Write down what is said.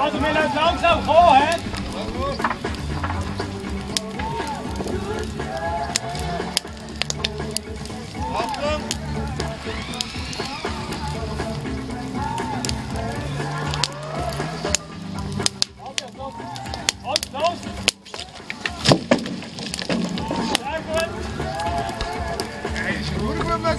Also wir lassen langsam kommen, hä? Achtung! Und los! Schreiben! Ja, ik ja gut, wenn man.